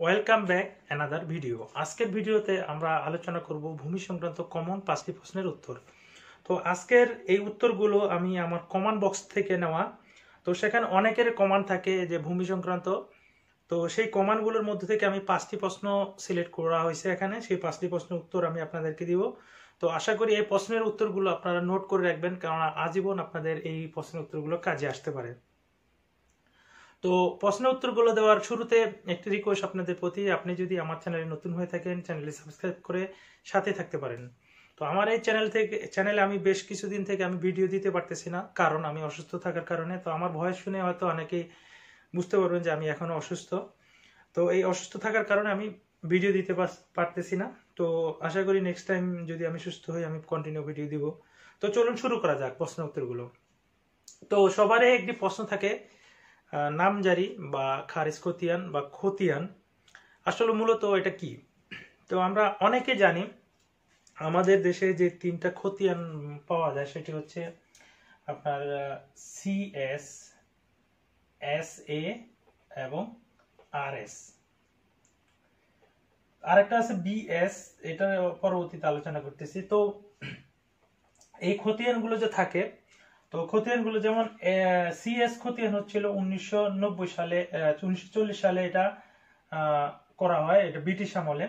Welcome back another video আজকের ভিডিওতে আমরা আলোচনা করব ভূমি সংক্রান্ত কমন পাঁচটি প্রশ্নের উত্তর। তো আজকের এই উত্তরগুলো আমি আমার কমান বক্স থেকে নেওয়া। তো সেখানে অনেকের কমান থাকে যে ভূমি সংক্রান্ত। তো সেই কমানগুলোর মধ্যে থেকে আমি পাঁচটি প্রশ্ন সিলেক্ট করা হয়েছে এখানে। সেই পাঁচটি প্রশ্নের উত্তর আমি আপনাদেরকে দিব। তো আশা করি এই প্রশ্নের উত্তরগুলো আপনারা নোট করে রাখবেন কারণ আজীবন আপনাদের এই প্রশ্নের উত্তরগুলো কাজে আসতে পারে। তো প্রশ্ন উত্তরগুলো দেওয়ার শুরুতে একটি রিকোয়েস্ট আপনাদের প্রতি। আপনি যদি আমার চ্যানেলে নতুন হয়ে থাকেন চ্যানেলে সাবস্ক্রাইব করে সাথে থাকতে পারেন। তো আমার এই চ্যানেল থেকে চ্যানেলে আমি বেশ কিছুদিন থেকে আমি ভিডিও দিতে পারতেছি না, কারণ আমি অসুস্থ থাকার কারণে। তো আমার ভয়েস শুনে হয়তো অনেকেই বুঝতে পারবেন যে আমি এখনও অসুস্থ। তো এই অসুস্থ থাকার কারণে আমি ভিডিও দিতে পারতেছি না। তো আশা করি নেক্সট টাইম যদি আমি সুস্থ হই, আমি কন্টিনিউ ভিডিও দিব। তো চলুন শুরু করা যাক প্রশ্ন উত্তরগুলো। তো সবারই একটি প্রশ্ন থাকে নামজারি বা খারিজ খতিয়ান বা খতিয়ান। আসলে মূলত এটা কি? তো আমরা অনেকে জানি, আমাদের দেশে যে তিনটা খতিয়ান পাওয়া যায় সেটি হচ্ছে আপনার সিএস এস এ এবং আর এস। আরেকটা আছে বিএস এটা পরবর্তীতে আলোচনা করতেছি। তো এই খতিয়ানগুলো যে থাকে তো খতিয়ানগুলো যেমন সিএস খতিয়ান হচ্ছিল উনিশশো সালে উনিশশো সালে এটা করা হয়, এটা ব্রিটিশ আমলে।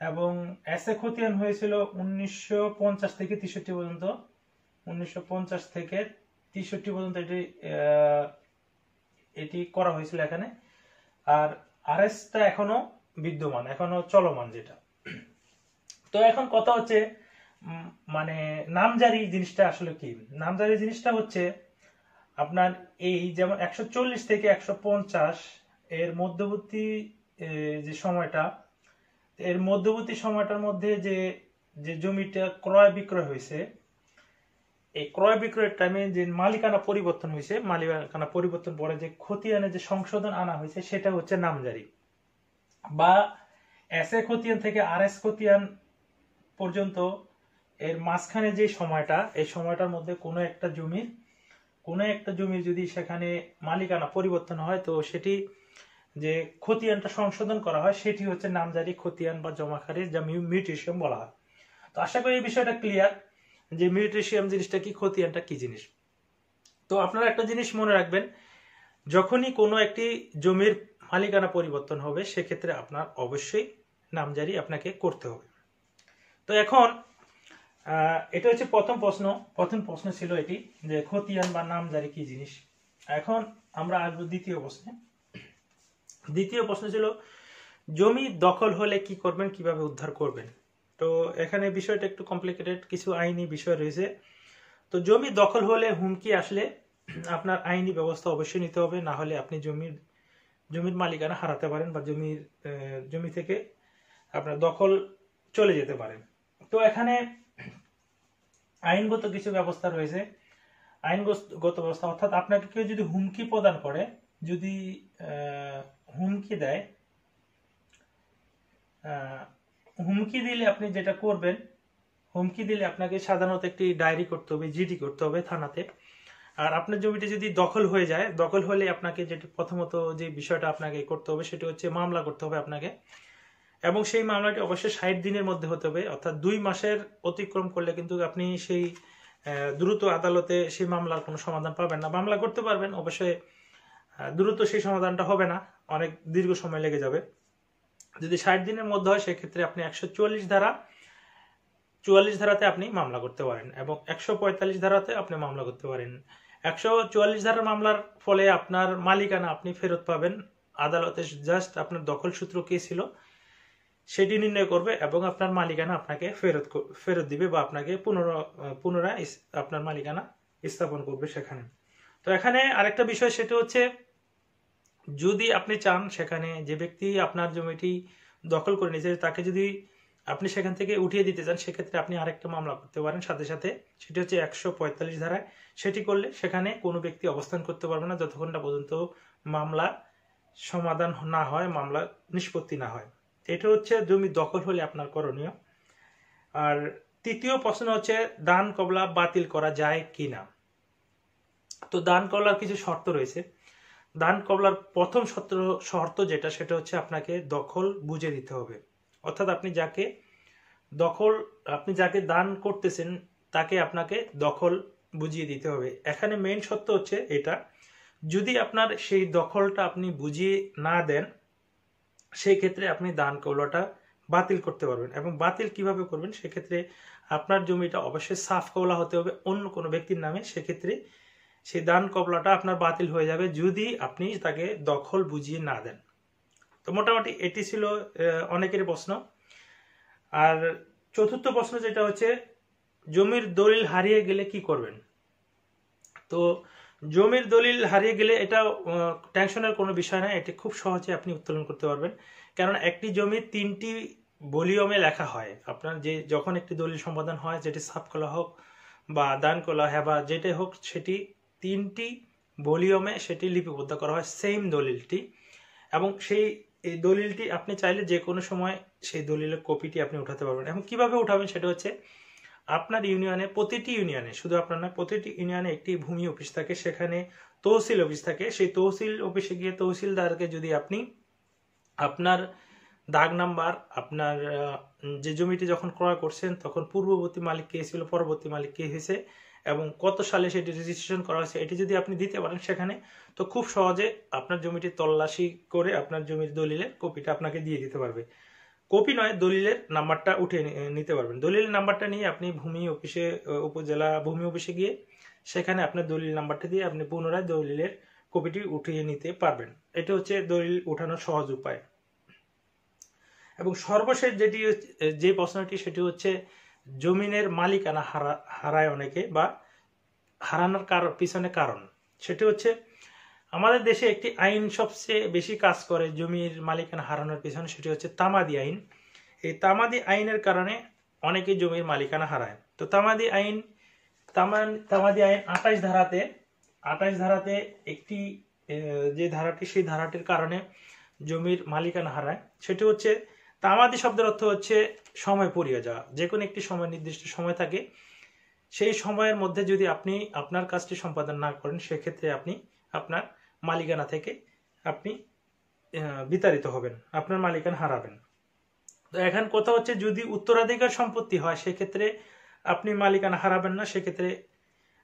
এবং এস এ খতিয়ান হয়েছিল উনিশশো পঞ্চাশ থেকে তেষট্টি পর্যন্ত। উনিশশো পঞ্চাশ থেকে তেষট্টি পর্যন্ত এটি এটি করা হয়েছিল এখানে। আর আর এসটা এখনও বিদ্যমান, এখনও চলমান যেটা। তো এখন কথা হচ্ছে মানে নামজারি জিনিসটা আসলে কি? নামজারি জিনিসটা হচ্ছে আপনার এই যেমন একশো চল্লিশ থেকে একশো পঞ্চাশ এর মধ্যবর্তী যে সময়টা, এর মধ্যবর্তী সময়টার মধ্যে যে যে জমিটা ক্রয় বিক্রয় হয়েছে, এই ক্রয় বিক্রয়ের টাইমে যে মালিকানা পরিবর্তন হয়েছে, মালিকানা পরিবর্তন পরে যে খতিয়ানে যে সংশোধন আনা হয়েছে, সেটা হচ্ছে নামজারি। বা এস এ খতিয়ান থেকে আর এস খতিয়ান পর্যন্ত এর মাঝখানে যে সময়টা, এই সময়টার মধ্যে কোনো একটা জমির, কোনো একটা জমির যদি সেখানে মালিকানা পরিবর্তন হয়, তো সেটি যে খতিয়ানটা সংশোধন করা হয়, সেটি হচ্ছে নামজারি খতিয়ান বা জমাখারিজ যা মিউটেশিয়াম বলা হয়। তো আশা করি এই বিষয়টা ক্লিয়ার যে মিউটেশিয়াম জিনিসটা কি, খতিয়ানটা কি জিনিস। তো আপনারা একটা জিনিস মনে রাখবেন, যখনই কোনো একটি জমির মালিকানা পরিবর্তন হবে, সেক্ষেত্রে আপনার অবশ্যই নামজারি আপনাকে করতে হবে। তো এখন এটা হচ্ছে প্রথম প্রশ্ন। প্রথম প্রশ্ন ছিল এটি, যে খতিয়ান বা নামজারি কি জিনিস? এখন আমরা আসব দ্বিতীয় প্রশ্নে। দ্বিতীয় প্রশ্ন ছিল, জমি দখল হলে কি করবেন, কীভাবে উদ্ধার করবেন? তো এখানে বিষয়টা একটু কমপ্লিকেটেড কিছু আইনি বিষয় রয়েছে। তো জমি দখল হলে হুমকি আসলে আপনার আইনি ব্যবস্থা অবশ্যই নিতে হবে, না হলে আপনি জমির জমির মালিকানা হারাতে পারেন বা জমির জমি থেকে আপনার দখল চলে যেতে পারেন তো এখানে আইনগত কিছু ব্যবস্থা রয়েছে। আইনগত ব্যবস্থা, অর্থাৎ আপনাকে কেউ যদি হুমকি প্রদান করে, যদি হুমকি দেয় হুমকি দিলে আপনি যেটা করবেন, হুমকি দিলে আপনাকে সাধারণত একটি ডায়েরি করতে হবে, জিডি করতে হবে থানাতে। আর আপনার জমিটি যদি দখল হয়ে যায়, দখল হলে আপনাকে যেটি প্রথমত যে বিষয়টা আপনাকে করতে হবে, সেটি হচ্ছে মামলা করতে হবে আপনাকে। এবং সেই মামলাটি অবশ্যই ষাট দিনের মধ্যে হতে হবে, অর্থাৎ দুই মাসের অতিক্রম করলে কিন্তু আপনি সেই দ্রুত আদালতে সেই মামলার কোনো সমাধান পাবেন না। মামলা করতে পারবেন, অবশ্যই দ্রুত সেই সমাধানটা হবে না, অনেক দীর্ঘ সময় লেগে যাবে। যদি ষাট দিনের মধ্যে হয়, সেক্ষেত্রে আপনি একশো চুয়াল্লিশ ধারা, চুয়াল্লিশ ধারাতে আপনি মামলা করতে পারেন এবং একশো পঁয়তাল্লিশ ধারাতে আপনি মামলা করতে পারেন। একশো চুয়াল্লিশ ধারার মামলার ফলে আপনার মালিকানা আপনি ফেরত পাবেন। আদালতে জাস্ট আপনার দখল সূত্র কে ছিল সেটি নির্ণয় করবে এবং আপনার মালিকানা আপনাকে ফেরত ফেরত দিবে বা আপনাকে পুনরায় আপনার মালিকানা স্থাপন করবে সেখানে। তো এখানে আরেকটা বিষয় সেটা হচ্ছে, যদি আপনি চান সেখানে যে ব্যক্তি আপনার জমিটি দখল করে নিয়েছে, তাকে যদি আপনি সেখান থেকে উঠিয়ে দিতে চান, সেক্ষেত্রে আপনি আরেকটা মামলা করতে পারেন। সাথে সাথে সেটি হচ্ছে একশো পঁয়তাল্লিশ ধারায়। সেটি করলে সেখানে কোনো ব্যক্তি অবস্থান করতে পারবে না। যতক্ষণ পর্যন্ত মামলা সমাধান না হয়, মামলা নিষ্পত্তি না হয়। এটা হচ্ছে জমি দখল হলে আপনার করণীয়। আর তৃতীয় প্রশ্ন হচ্ছে দান কবলা বাতিল করা যায় কি না তো দান কবলার কিছু শর্ত রয়েছে। দান কবলার প্রথম শর্ত শর্ত যেটা, সেটা হচ্ছে আপনাকে দখল বুঝে দিতে হবে। অর্থাৎ আপনি যাকে দখল, আপনি যাকে দান করতেছেন, তাকে আপনাকে দখল বুঝিয়ে দিতে হবে। এখানে মেইন সত্য হচ্ছে এটা, যদি আপনার সেই দখলটা আপনি বুঝিয়ে না দেন সেই ক্ষেত্রে আপনি দান কবলাটা বাতিল করতে পারবেন এবং বাতিল কীভাবে করবেন? সেক্ষেত্রে আপনার জমিটা অবশ্যই সাফ কবলা হতে হবে, অন্য কোনো ব্যক্তির নামে। সেক্ষেত্রে সেই দান কবলাটা আপনার বাতিল হয়ে যাবে যদি আপনি তাকে দখল বুঝিয়ে না দেন। তো মোটামুটি এটি ছিল অনেকের প্রশ্ন। আর চতুর্থ প্রশ্ন যেটা হচ্ছে, জমির দলিল হারিয়ে গেলে কি করবেন? তো জমির দলিল হারিয়ে গেলে এটা টেনশনের কোনো বিষয় না এটি খুব সহজে আপনি উত্তোলন করতে পারবেন। কারণ একটি জমি তিনটি ভলিউমে লেখা হয়। আপনার যে, যখন একটি দলিল সম্পাদন হয়, যেটি সাফ কলা হোক বা দান কলা হ্যাঁ বা যেটাই হোক, সেটি তিনটি ভলিউমে সেটি লিপিবদ্ধ করা হয় সেম দলিলটি। এবং সেই, এই দলিলটি আপনি চাইলে যে কোনো সময় সেই দলিলের কপিটি আপনি উঠাতে পারবেন। এবং কীভাবে উঠাবেন সেটা হচ্ছে আপনার ইউনিয়নে, প্রতিটি ইউনিয়নে, শুধু আপনার না প্রতিটি ইউনিয়নে একটি ভূমি অফিস থাকে, সেখানে তহসিল অফিস থাকে। সেই তহসিল অফিসে গিয়ে তহসিলদারকে যদি আপনি আপনার দাগ নাম্বার, আপনার যে জমিটি যখন ক্রয় করছেন, তখন পূর্ববর্তী মালিক কে ছিল, পরবর্তী মালিক কে হয়েছে এবং কত সালে সেটি রেজিস্ট্রেশন করা হয়েছে, এটি যদি আপনি দিতে পারেন সেখানে, তো খুব সহজে আপনার জমিটি তল্লাশি করে আপনার জমির দলিলের কপিটা আপনাকে দিয়ে দিতে পারবে। কপি নয়, দলিলের নাম্বারটা উঠে নিতে পারবেন। দলিলের নাম্বারটা নিয়ে আপনি ভূমি অফিসে উপজেলা ভূমি অফিসে গিয়ে সেখানে আপনার দলিল নাম্বারটা দিয়ে আপনি পুনরায় দলিলের কপিটি উঠিয়ে নিতে পারবেন। এটা হচ্ছে দলিল উঠানোর সহজ উপায়। এবং সর্বশেষ যেটি যে প্রশ্নটি, সেটি হচ্ছে জমিনের মালিকানা হারা, হারায় অনেকে বা হারানোর কারণ পিছনে কারণ। সেটি হচ্ছে আমাদের দেশে একটি আইন সবচেয়ে বেশি কাজ করে জমির মালিকানা হারানোর পিছনে, সেটি হচ্ছে তামাদি আইন। এই তামাদি আইনের কারণে অনেকে জমির মালিকানা হারায়। তো তামাদি আইন তামাদি আইন আঠাশ ধারাতে আঠাশ ধারাতে একটি যে ধারাটি, সেই ধারাটির কারণে জমির মালিকানা হারায়। সেটি হচ্ছে, তামাদি শব্দের অর্থ হচ্ছে সময় পড়িয়ে যাওয়া। যে কোনো একটি সময়, নির্দিষ্ট সময় থাকে। সেই সময়ের মধ্যে যদি আপনি আপনার কাজটি সম্পাদন না করেন, সেক্ষেত্রে আপনি আপনার মালিকানা থেকে আপনি বিতাড়িত হবেন, আপনার মালিকানা হারাবেন। তো এখন কথা হচ্ছে যদি উত্তরাধিকার সম্পত্তি হয়, সেক্ষেত্রে আপনি মালিকানা হারাবেন না, সেক্ষেত্রে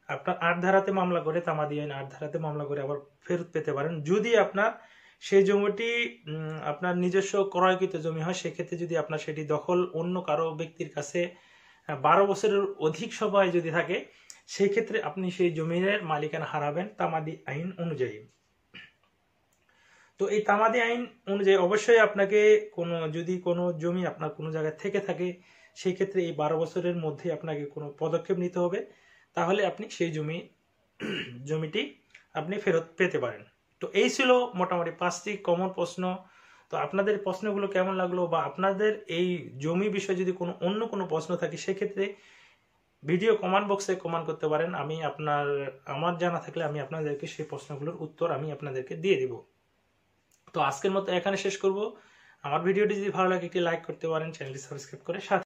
আপনার আট ধারাতে মামলা করে তামাদি আইন আট ধারাতে মামলা করে আবার ফেরত পেতে পারেন। যদি আপনার সেই জমিটি আপনার নিজস্ব ক্রয়কৃত জমি হয়, সেক্ষেত্রে যদি আপনার সেটি দখল অন্য কারও ব্যক্তির কাছে বারো বছরের অধিক সময় যদি থাকে সেই ক্ষেত্রে আপনি সেই জমির মালিকানা হারাবেন তামাদি আইন অনুযায়ী। তো এই তামাদি আইন অনুযায়ী অবশ্যই আপনাকে কোনো, যদি কোনো জমি আপনার কোনো জায়গায় থেকে থাকে, সেই ক্ষেত্রে এই বারো বছরের মধ্যে আপনাকে কোনো পদক্ষেপ নিতে হবে। তাহলে আপনি সেই জমি, জমিটি আপনি ফেরত পেতে পারেন। তো এই ছিল মোটামুটি পাঁচটি কমন প্রশ্ন। তো আপনাদের প্রশ্নগুলো কেমন লাগল বা আপনাদের এই জমি বিষয়ে যদি কোনো অন্য কোনো প্রশ্ন থাকে, সেক্ষেত্রে ভিডিও কমেন্ট বক্সে কমেন্ট করতে পারেন। আমি আপনার, আমার জানা থাকলে আমি আপনাদেরকে সেই প্রশ্নগুলোর উত্তর আমি আপনাদেরকে দিয়ে দিব। তো আজকের মতো এখানে শেষ করব। আমার ভিডিওটি যদি ভালো লাগে একটি লাইক করতে পারেন চ্যানেলটি সাবস্ক্রাইব করে সাথে